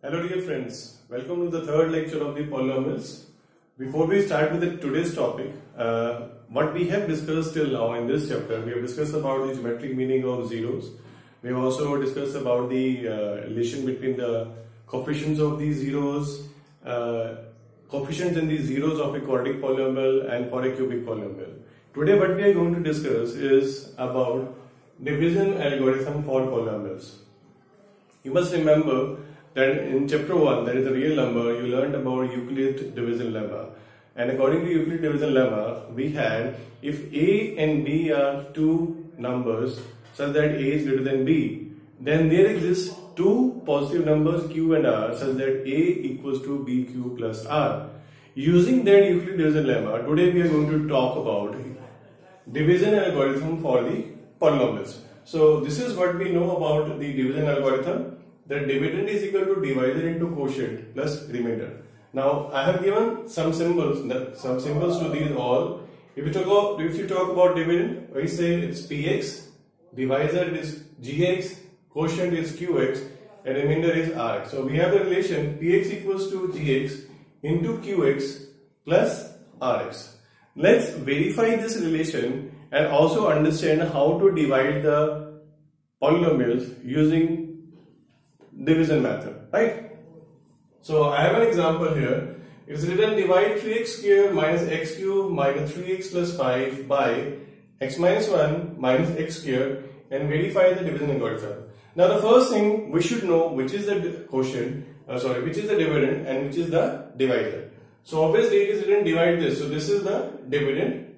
Hello dear friends, welcome to the third lecture of the polynomials. Before we start with the today's topic, uh, what we have discussed till now in this chapter, we have discussed about the geometric meaning of zeros. We have also discussed about the uh, relation between the coefficients of these zeros, uh, coefficients in the zeros of a quadratic polynomial and for a cubic polynomial. Today what we are going to discuss is about division algorithm for polynomials. You must remember that in chapter 1, that is the real number, you learned about Euclid division lemma. And according to Euclid division lemma, we had if A and B are two numbers such that A is greater than B, then there exists two positive numbers Q and R such that A equals to BQ plus R. Using that Euclid division lemma, today we are going to talk about division algorithm for the polynomials. So this is what we know about the division algorithm that dividend is equal to divisor into quotient plus remainder. Now I have given some symbols, some symbols to these all. If you talk about, if you talk about dividend, we say it's px, divisor is gx, quotient is qx, and remainder is rx. So we have the relation px equals to gx into qx plus rx. Let's verify this relation and also understand how to divide the polynomials using division method, right? So I have an example here. It's written divide 3x square minus x cube minus 3x plus 5 by x minus 1 minus x square and verify the division algorithm. Now the first thing we should know which is the quotient, uh, sorry, which is the dividend and which is the divisor. So obviously it is written divide this. So this is the dividend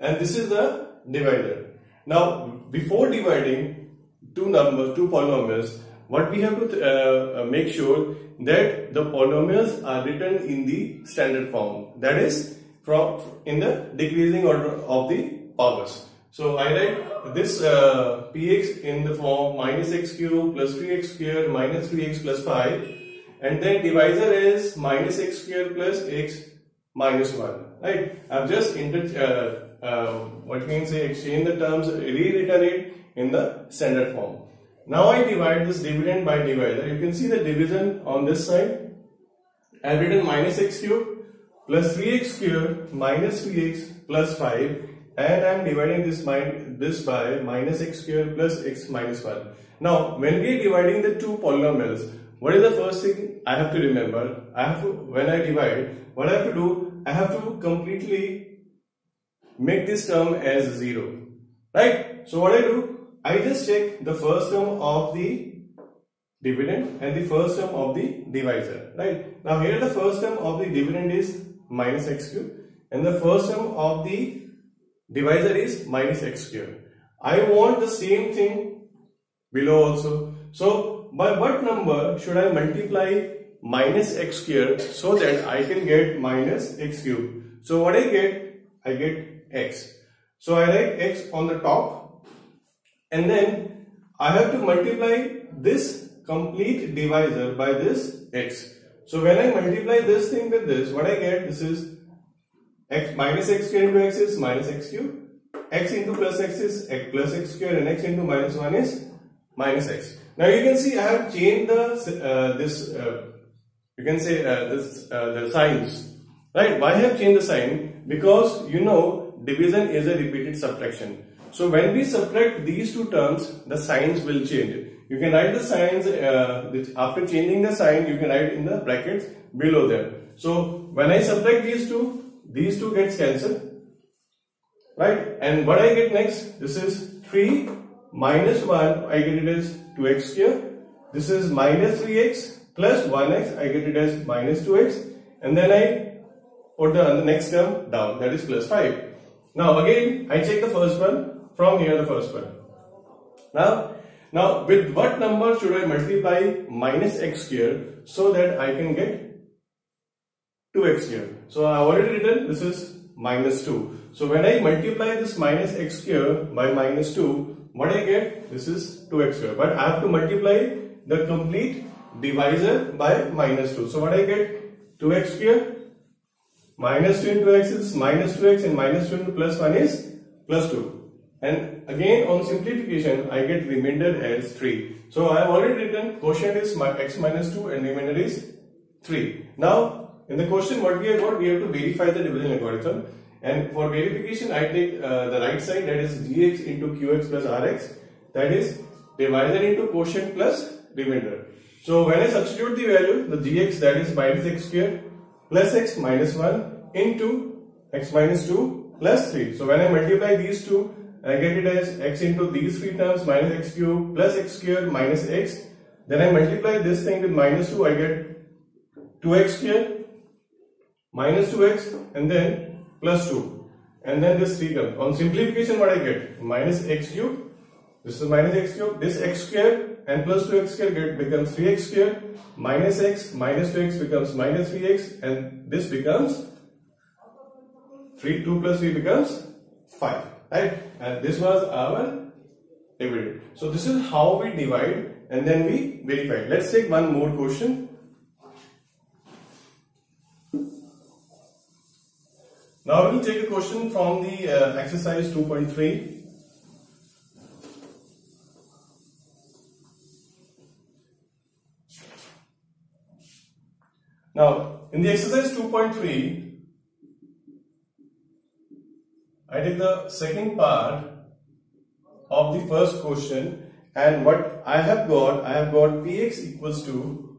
and this is the divisor. Now before dividing two numbers, two polynomials, what we have to uh, uh, make sure that the polynomials are written in the standard form. That is from in the decreasing order of the powers. So i write this uh, px in the form minus x cube plus 3x square minus 3x plus 5 and then divisor is minus x square plus x minus 1 right? I've just inter uh, uh, what means exchange the terms rewritten it in the standard form now I divide this dividend by divisor. You can see the division on this side. I have written minus x cube plus 3x square minus 3x plus 5 and I am dividing this, this by minus x square plus x minus 1. Now when we are dividing the two polynomials, what is the first thing I have to remember? I have to, when I divide, what I have to do? I have to completely make this term as 0. Right? So what I do? I just check the first term of the dividend and the first term of the divisor, right? Now here the first term of the dividend is minus x cube and the first term of the divisor is minus x cube. I want the same thing below also. So by what number should I multiply minus x cube so that I can get minus x cube? So what I get? I get x. So I write x on the top and then I have to multiply this complete divisor by this x. So when I multiply this thing with this, what I get, this is x minus x square into x is minus x cube, x into plus x is x plus x square and x into minus 1 is minus x. Now you can see I have changed the uh, this uh, you can say uh, this uh, the signs. Right? Why I have changed the sign? Because you know division is a repeated subtraction so when we subtract these two terms, the signs will change. You can write the signs, uh, after changing the sign, you can write in the brackets below them. So when I subtract these two, these two gets cancelled. Right? And what I get next? This is 3 minus 1, I get it as 2x square. This is minus 3x plus 1x, I get it as minus 2x. And then I put the, the next term down, that is plus 5. Now again, I check the first one from here the first one. Now, now with what number should I multiply minus x square so that I can get 2x square. So I have already written this is minus 2. So when I multiply this minus x square by minus 2, what I get? This is 2x square. But I have to multiply the complete divisor by minus 2. So what I get? 2x square minus 2 into x is minus 2x and minus 2 into plus 1 is plus 2 and again on simplification I get remainder as 3. So I have already written quotient is x minus 2 and remainder is 3. Now in the question what we have got we have to verify the division algorithm and for verification I take uh, the right side that is gx into qx plus rx that is divisor into quotient plus remainder. So when I substitute the value the gx that is minus x square plus x minus 1 into x minus 2 plus 3. So when I multiply these two I get it as x into these three terms minus x cube plus x square minus x. Then I multiply this thing with minus 2, I get 2x square minus 2x and then plus 2. And then this 3 comes. On simplification what I get? Minus x cube. This is minus x cube. This x square and plus 2x square get, becomes 3x square. Minus x minus 2x becomes minus 3x and this becomes 3, 2 plus 3 becomes 5 right? And this was our dividend. So this is how we divide and then we verify. Let's take one more question. Now we will take a question from the uh, exercise 2.3 Now, in the exercise 2.3, I take the second part of the first question and what I have got, I have got Px equals to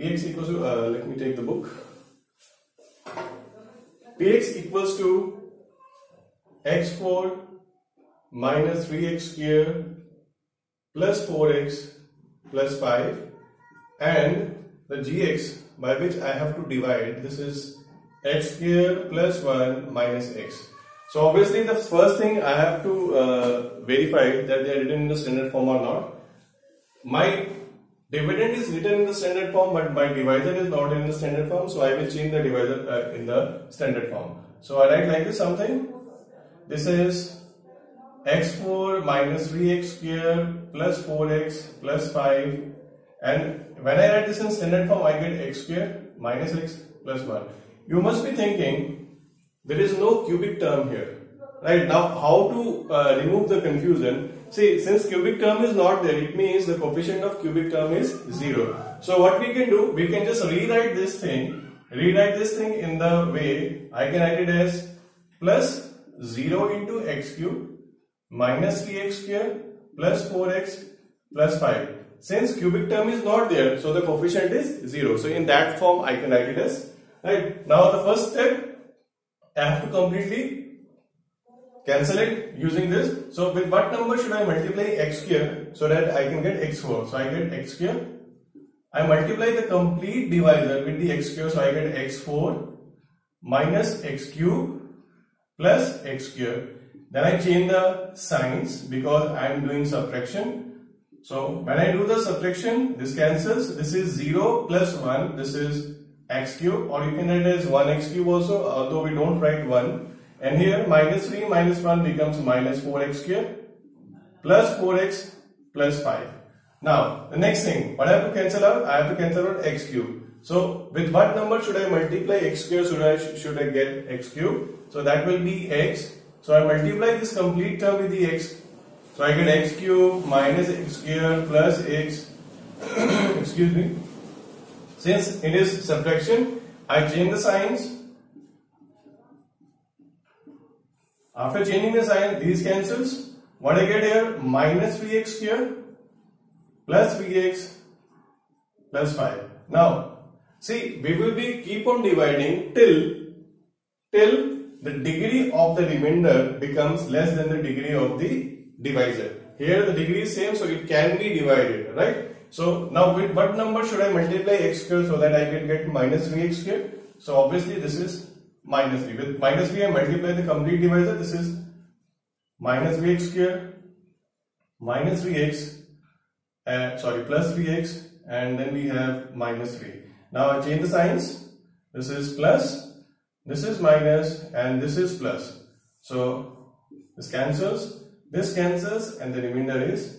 Px equals to, uh, let me take the book. Px equals to x4 minus 3x square plus 4x plus 5 and the gx by which I have to divide this is x square plus 1 minus x. So obviously the first thing I have to uh, verify that they are written in the standard form or not. My dividend is written in the standard form but my divisor is not in the standard form so I will change the divisor uh, in the standard form. So I write like this something. This is x4 minus 3x square plus 4x plus 5 and when I write this in standard form I get x square minus x plus 1 you must be thinking there is no cubic term here. Right now how to uh, remove the confusion? See since cubic term is not there it means the coefficient of cubic term is 0 so what we can do we can just rewrite this thing rewrite this thing in the way I can write it as plus 0 into x cube minus 3x square plus 4x plus 5 since cubic term is not there so the coefficient is 0 so in that form I can write it as Right. Now the first step, I have to completely cancel it using this. So with what number should I multiply x square so that I can get x4? So I get x square. I multiply the complete divisor with the x square so I get x4 minus x cube plus x square. Then I change the signs because I am doing subtraction. So when I do the subtraction, this cancels. This is 0 plus 1. This is x cube or you can write as 1x cube also although we don't write 1 and here minus 3 minus 1 becomes minus 4x cube plus 4x plus 5. Now the next thing what I have to cancel out? I have to cancel out x cube. So with what number should I multiply x square should I, should I get x cube? So that will be x. So I multiply this complete term with the x. So I get x cube minus x square plus x excuse me since it is subtraction, I change the signs. After changing the sign, these cancels. What I get here? Minus 3x square plus 3x plus 5. Now, see, we will be keep on dividing till till the degree of the remainder becomes less than the degree of the divisor. Here the degree is same, so it can be divided, right? So now with what number should I multiply x square so that I can get minus 3x square? So obviously this is minus 3. With minus 3 I multiply the complete divisor. This is minus 3x square minus 3x uh, sorry plus 3x and then we have minus 3. Now I change the signs. This is plus, this is minus and this is plus. So this cancels, this cancels and the remainder is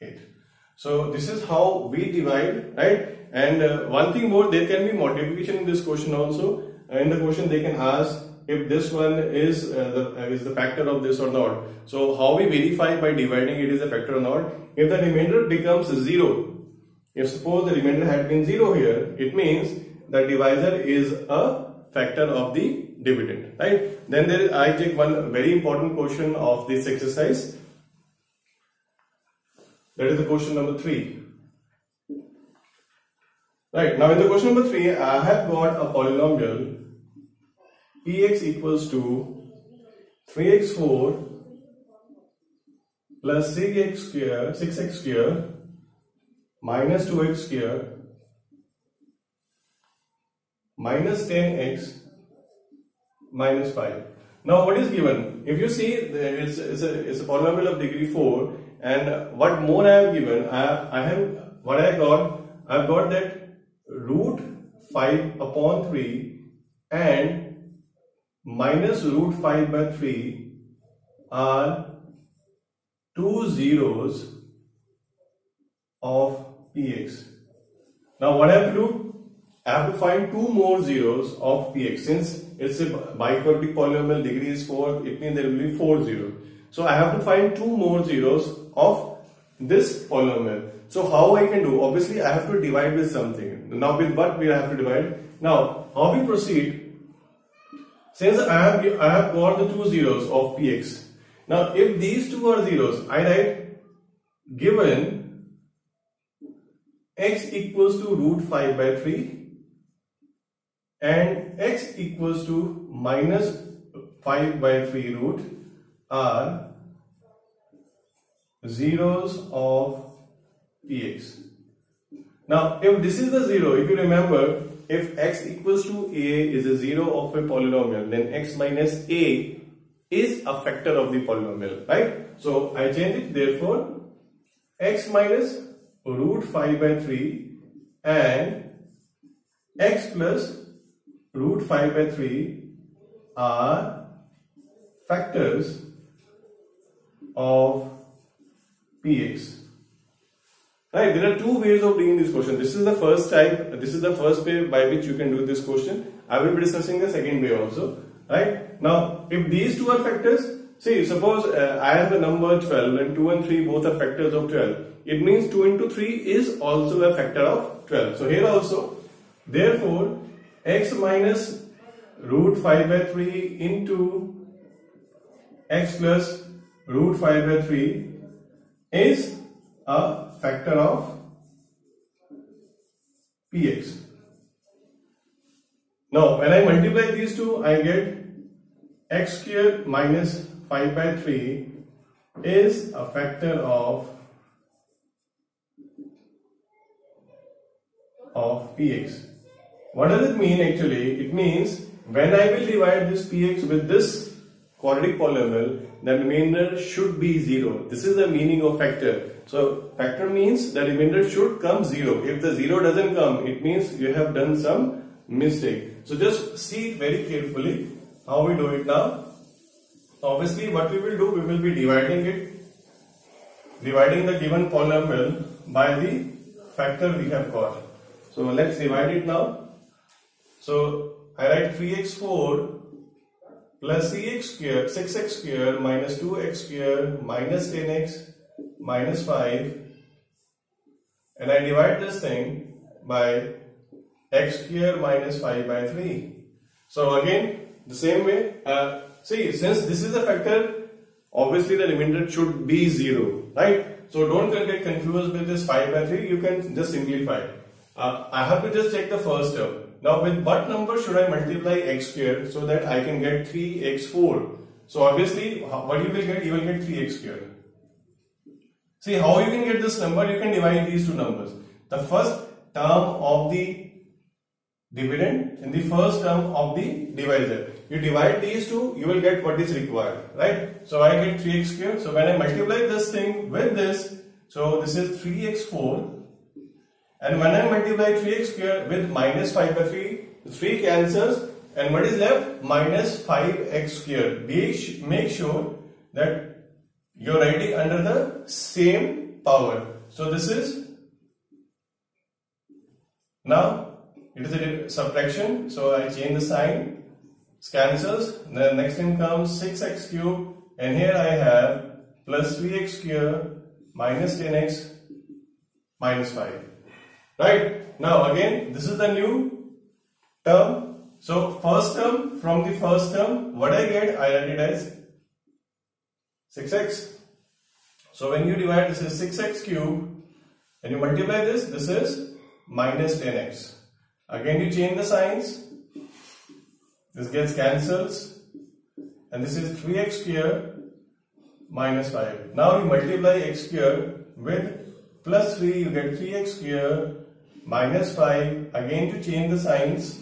8. So this is how we divide, right? And uh, one thing more, there can be multiplication in this question also. Uh, in the question they can ask if this one is uh, the uh, is the factor of this or not. So how we verify by dividing it is a factor or not? If the remainder becomes zero, if suppose the remainder had been zero here, it means the divisor is a factor of the dividend, right? Then there is, I take one very important question of this exercise. That is the question number three. Right, now in the question number 3, I have got a polynomial px equals to 3x4 plus 6x square, 6x square minus 2x square minus 10x minus 5. Now what is given? If you see it's, it's, a, it's a polynomial of degree 4 and what more I have given, I have, I have what I got, I have got that root 5 upon 3 and minus root 5 by 3 are two zeros of px. Now what I have to do? I have to find two more zeros of px. Since it's a biquadratic polynomial, degree is 4, it means there will be 4 zeros. So I have to find two more zeros of this polynomial. So how I can do? Obviously I have to divide with something. Now with what we have to divide? Now how we proceed? Since I have, I have got the two zeros of px. Now if these two are zeros, I write given x equals to root 5 by 3 and x equals to minus 5 by 3 root are zeros of px. Now, if this is the 0, if you remember, if x equals to a is a 0 of a polynomial, then x minus a is a factor of the polynomial, right? So, I change it, therefore, x minus root 5 by 3 and x plus root 5 by 3 are factors of px. Right, there are two ways of doing this question. This is the first type, this is the first way by which you can do this question. I will be discussing the second way also. Right, now if these two are factors, see suppose uh, I have the number 12 and 2 and 3 both are factors of 12. It means 2 into 3 is also a factor of 12. So here also, therefore x minus root 5 by 3 into x plus root 5 by 3 is a factor of px. Now when I multiply these two I get x square minus 5 by 3 is a factor of of px. What does it mean actually? It means when I will divide this px with this quadratic polynomial, the remainder should be 0. This is the meaning of factor. So factor means the remainder should come 0. If the 0 doesn't come, it means you have done some mistake. So just see it very carefully how we do it now. Obviously what we will do, we will be dividing it, dividing the given polynomial by the factor we have got. So let's divide it now. So I write 3x4 plus 3x square, 6x square minus 2x square minus 10x minus 5 and I divide this thing by x square minus 5 by 3. So again the same way, uh, see since this is a factor obviously the remainder should be 0 right. So don't get confused with this 5 by 3 you can just simplify. Uh, I have to just check the first term. Now with what number should I multiply x square so that I can get 3x4? So obviously what you will get? You will get 3x square. See how you can get this number? You can divide these two numbers. The first term of the dividend and the first term of the divisor. You divide these two, you will get what is required, right? So I get 3x square. So when I multiply this thing with this, so this is 3x4 and when I multiply 3x square with minus 5 by 3, 3 cancels and what is left? Minus 5x square. Make sure that you're writing under the same power. So this is, now it is a subtraction. So I change the sign. cancels. The next thing comes 6x cube and here I have plus 3x square minus 10x minus 5. Right? Now again, this is the new term. So first term from the first term, what I get, I write it as 6x. So when you divide this is 6x cube and you multiply this, this is minus 10x. Again you change the signs. This gets cancels and this is 3x square minus 5. Now you multiply x square with plus 3 you get 3x square minus 5 again to change the signs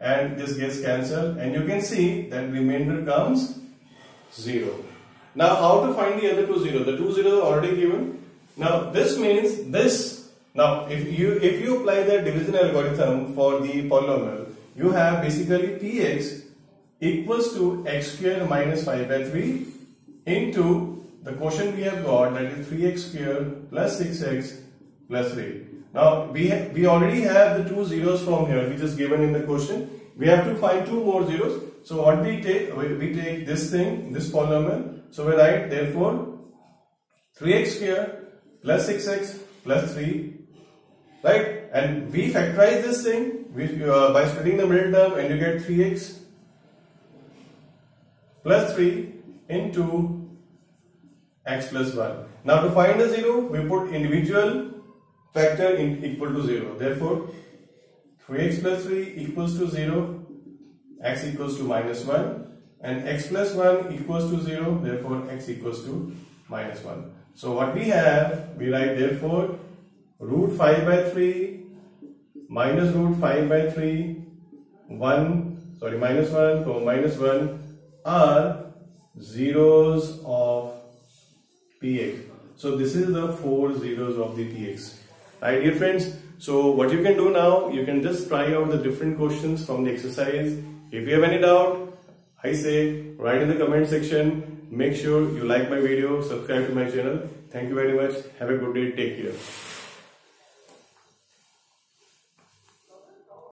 and this gets cancelled and you can see that remainder comes 0. Now how to find the other two zeros? The two zeros are already given. Now this means this. Now if you if you apply the division algorithm for the polynomial, you have basically px equals to x square minus 5 by 3 into the quotient we have got that is 3x square plus 6x plus 3. Now we we already have the two zeros from here which is given in the question. We have to find two more zeros. So what we take we, we take this thing this polynomial so we write therefore 3x square plus 6x plus 3 right and we factorize this thing uh, by splitting the middle term and you get 3x plus 3 into x plus 1. Now to find the 0 we put individual factor in equal to 0 therefore 3x plus 3 equals to 0 x equals to minus 1 and x plus 1 equals to 0 therefore x equals to minus 1. So what we have we write therefore root 5 by 3 minus root 5 by 3 1 sorry minus 1 so minus 1 are zeros of px. So this is the four zeros of the px. Right dear friends. So what you can do now you can just try out the different questions from the exercise. If you have any doubt I say write in the comment section. Make sure you like my video, subscribe to my channel. Thank you very much. Have a good day. Take care.